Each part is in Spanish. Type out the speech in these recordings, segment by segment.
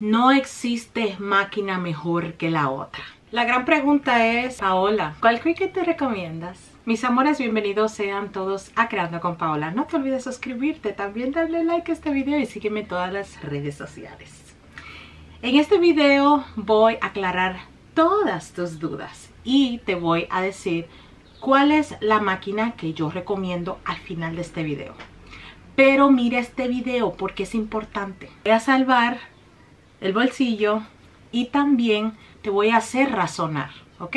No existe máquina mejor que la otra. La gran pregunta es, Paola, ¿cuál Cricut te recomiendas? Mis amores, bienvenidos sean todos a Creando con Paola. No te olvides suscribirte, también darle like a este video y sígueme en todas las redes sociales. En este video voy a aclarar todas tus dudas y te voy a decir cuál es la máquina que yo recomiendo al final de este video. Pero mira este video porque es importante. Voy a salvar el bolsillo y también te voy a hacer razonar, ¿ok?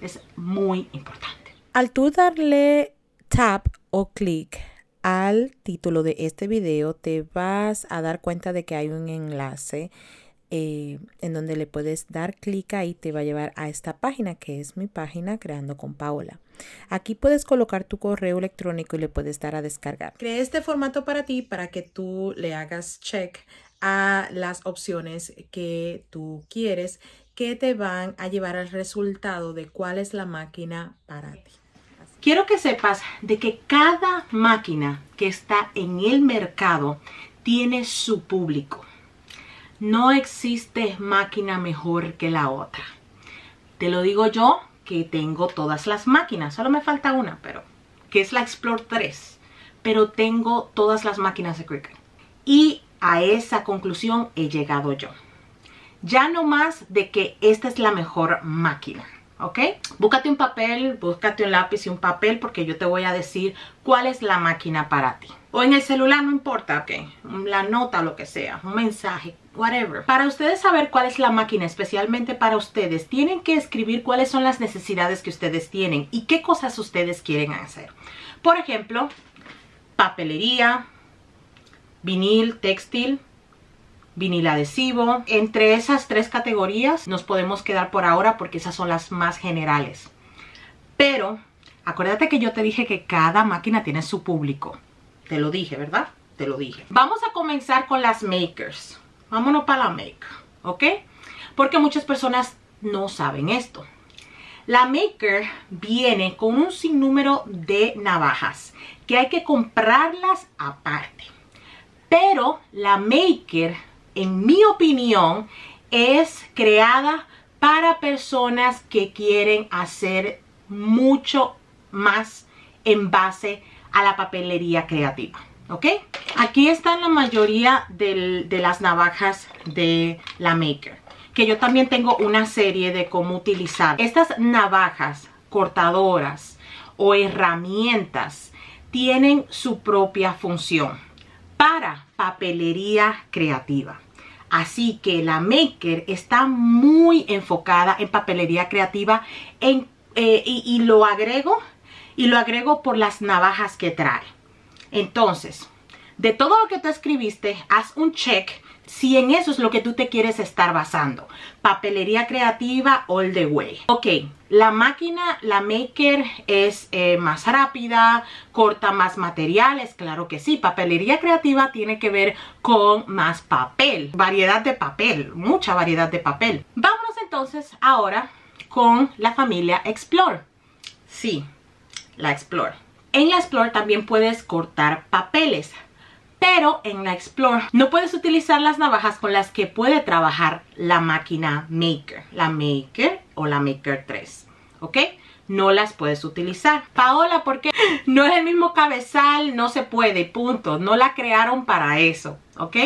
Es muy importante. Al tú darle tap o clic al título de este video, te vas a dar cuenta de que hay un enlace eh, en donde le puedes dar clic ahí, te va a llevar a esta página que es mi página Creando con Paola. Aquí puedes colocar tu correo electrónico y le puedes dar a descargar. Creé este formato para ti para que tú le hagas check a las opciones que tú quieres que te van a llevar al resultado de cuál es la máquina para ti. Quiero que sepas de que cada máquina que está en el mercado tiene su público. No existe máquina mejor que la otra. Te lo digo yo que tengo todas las máquinas, solo me falta una, pero que es la Explore 3, pero tengo todas las máquinas de Cricut. Y a esa conclusión he llegado yo. Ya no más de que esta es la mejor máquina. ¿ok? Búscate un papel, búscate un lápiz y un papel porque yo te voy a decir cuál es la máquina para ti. O en el celular, no importa, ¿ok? La nota, lo que sea, un mensaje, whatever. Para ustedes saber cuál es la máquina, especialmente para ustedes, tienen que escribir cuáles son las necesidades que ustedes tienen y qué cosas ustedes quieren hacer. Por ejemplo, papelería, vinil, textil, vinil adhesivo. Entre esas tres categorías nos podemos quedar por ahora porque esas son las más generales. Pero acuérdate que yo te dije que cada máquina tiene su público. Te lo dije, ¿verdad? Te lo dije. Vamos a comenzar con las makers. Vámonos para la make, ¿ok? Porque muchas personas no saben esto. La Maker viene con un sinnúmero de navajas que hay que comprarlas aparte. Pero la Maker, en mi opinión, es creada para personas que quieren hacer mucho más en base a la papelería creativa. ¿Ok? Aquí están la mayoría de las navajas de la Maker. Que yo también tengo una serie de cómo utilizar. Estas navajas cortadoras o herramientas tienen su propia función para papelería creativa. Así que la Maker está muy enfocada en papelería creativa eh, y, lo agrego y lo agrego por las navajas que trae. Entonces, de todo lo que tú escribiste, haz un check si en eso es lo que tú te quieres estar basando. Papelería creativa all the way. Ok, la máquina, la Maker es eh, más rápida, corta más materiales, claro que sí. Papelería creativa tiene que ver con más papel, variedad de papel, mucha variedad de papel. Vámonos entonces ahora con la familia Explore. Sí, la Explore. En la Explore también puedes cortar papeles pero en la Explore no puedes utilizar las navajas con las que puede trabajar la máquina Maker, la Maker o la Maker 3, ¿ok? No las puedes utilizar. Paola, porque no es el mismo cabezal, no se puede, punto. No la crearon para eso, ¿ok?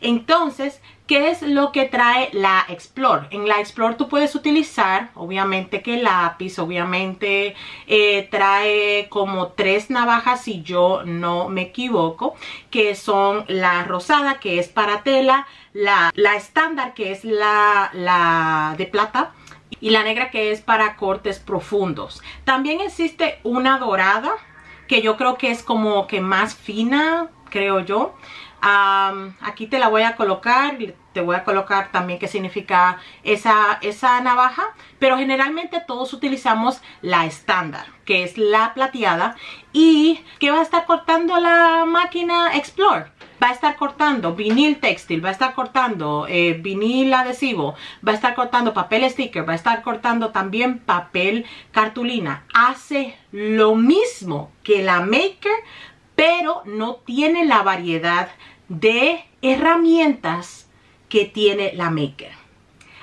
Entonces, ¿Qué es lo que trae la Explore? En la Explore tú puedes utilizar, obviamente que lápiz, obviamente eh, trae como tres navajas si yo no me equivoco, que son la rosada que es para tela, la, estándar que es la, la de plata, y la negra que es para cortes profundos. También existe una dorada que yo creo que es como que más fina, creo yo aquí te la voy a colocar, te voy a colocar también qué significa esa, esa navaja, pero generalmente todos utilizamos la estándar, que es la plateada. ¿Y qué va a estar cortando la máquina Explore? Va a estar cortando vinil textil, va a estar cortando eh, vinil adhesivo, va a estar cortando papel sticker, va a estar cortando también papel cartulina. Hace lo mismo que la Maker, pero no tiene la variedad de herramientas que tiene la Maker.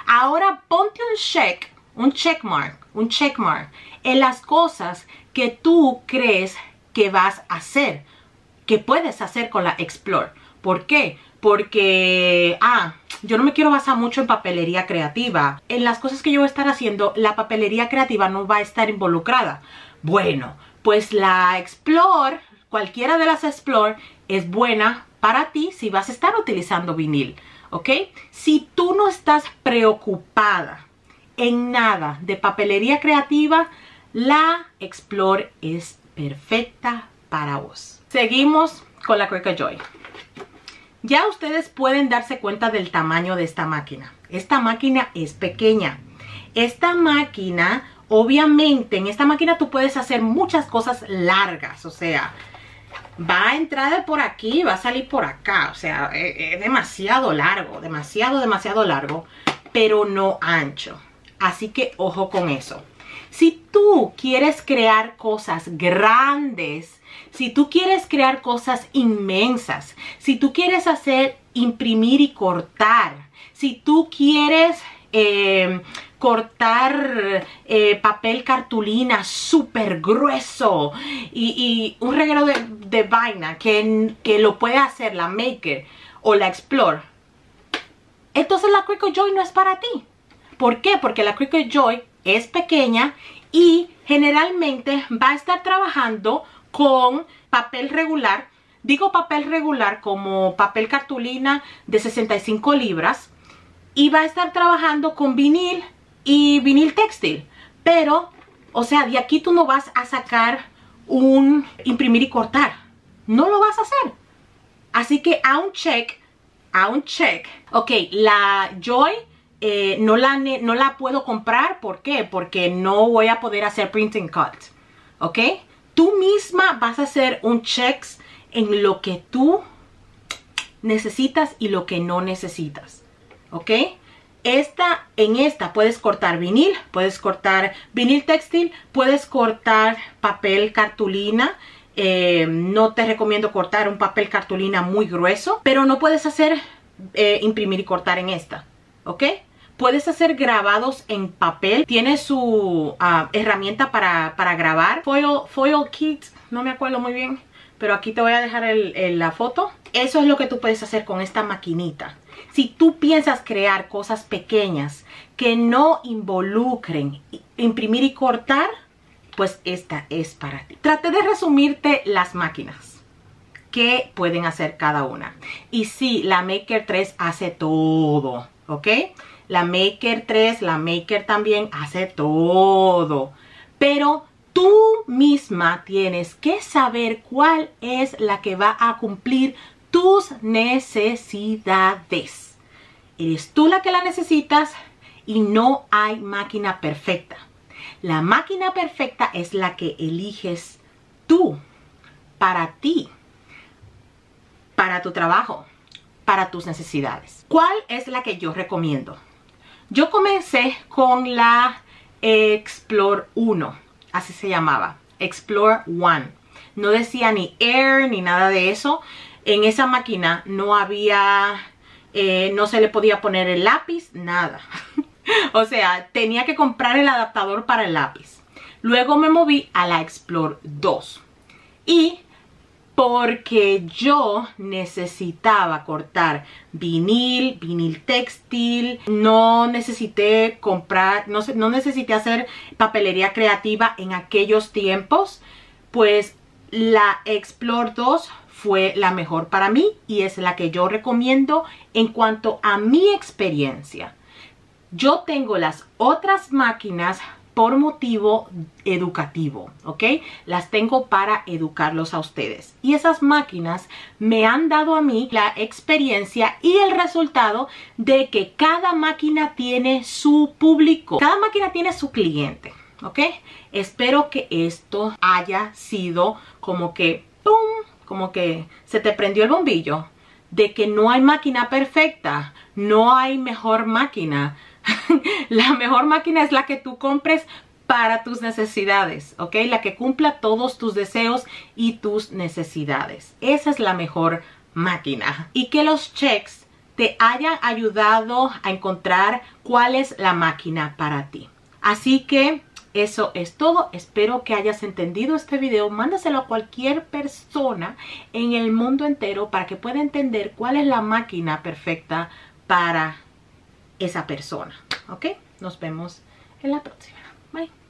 Ahora ponte un check, un check mark, un check mark en las cosas que tú crees que vas a hacer, que puedes hacer con la Explore. ¿Por qué? Porque, ah, yo no me quiero basar mucho en papelería creativa. En las cosas que yo voy a estar haciendo, la papelería creativa no va a estar involucrada. Bueno, pues la Explore, cualquiera de las Explore, es buena para ti si vas a estar utilizando vinil. ¿Ok? Si tú no estás preocupada en nada de papelería creativa, la Explore es perfecta para vos. Seguimos con la Cricut Joy. Ya ustedes pueden darse cuenta del tamaño de esta máquina. Esta máquina es pequeña. Esta máquina, obviamente, en esta máquina tú puedes hacer muchas cosas largas. O sea, va a entrar por aquí, va a salir por acá. O sea, es, es demasiado largo, demasiado, demasiado largo, pero no ancho. Así que ojo con eso. Si tú quieres crear cosas grandes, si tú quieres crear cosas inmensas, si tú quieres hacer imprimir y cortar, si tú quieres eh, cortar eh, papel cartulina súper grueso y, un regalo de, vaina que, que, lo puede hacer la Maker o la Explore, entonces la Cricut Joy no es para ti. ¿Por qué? Porque la Cricut Joy es pequeña y generalmente va a estar trabajando con papel regular. Digo papel regular como papel cartulina de 65 libras. Y va a estar trabajando con vinil y vinil textil. Pero, o sea, de aquí tú no vas a sacar un imprimir y cortar. No lo vas a hacer. Así que a un check, a un check. Ok, la Joy eh, no, la, no la puedo comprar. ¿Por qué? Porque no voy a poder hacer printing cut. ¿Ok? Tú misma vas a hacer un checks en lo que tú necesitas y lo que no necesitas. ¿Ok? Esta, en esta puedes cortar vinil, puedes cortar vinil textil, puedes cortar papel cartulina. Eh, no te recomiendo cortar un papel cartulina muy grueso, pero no puedes hacer eh, imprimir y cortar en esta. ¿Ok? Puedes hacer grabados en papel. Tiene su ah, herramienta para, grabar. Foil, foil kit, no me acuerdo muy bien. Pero aquí te voy a dejar la foto. Eso es lo que tú puedes hacer con esta maquinita. Si tú piensas crear cosas pequeñas que no involucren imprimir y cortar, pues esta es para ti. Trate de resumirte las máquinas que pueden hacer cada una. Y sí, la Maker 3 hace todo, ¿ok? La Maker 3, la Maker también hace todo. Pero tú misma tienes que saber cuál es la que va a cumplir tus necesidades. Eres tú la que la necesitas y no hay máquina perfecta. La máquina perfecta es la que eliges tú, para ti, para tu trabajo, para tus necesidades. ¿Cuál es la que yo recomiendo? Yo comencé con la Explore 1, así se llamaba, Explore 1. No decía ni Air ni nada de eso. En esa máquina no había, eh, no se le podía poner el lápiz, nada. o sea, tenía que comprar el adaptador para el lápiz. Luego me moví a la Explore 2. Y porque yo necesitaba cortar vinil, vinil textil, no necesité comprar, no, no necesité hacer papelería creativa en aquellos tiempos, pues la Explore 2 fue la mejor para mí y es la que yo recomiendo en cuanto a mi experiencia. Yo tengo las otras máquinas por motivo educativo, ¿ok? Las tengo para educarlos a ustedes. Y esas máquinas me han dado a mí la experiencia y el resultado de que cada máquina tiene su público. Cada máquina tiene su cliente, ¿ok? Espero que esto haya sido como que, ¡pum! Como que se te prendió el bombillo de que no hay máquina perfecta, no hay mejor máquina la mejor máquina es la que tú compres para tus necesidades, ¿ok? La que cumpla todos tus deseos y tus necesidades. Esa es la mejor máquina. Y que los checks te hayan ayudado a encontrar cuál es la máquina para ti. Así que eso es todo. Espero que hayas entendido este video. Mándaselo a cualquier persona en el mundo entero para que pueda entender cuál es la máquina perfecta para esa persona. ¿Ok? Nos vemos en la próxima. Bye.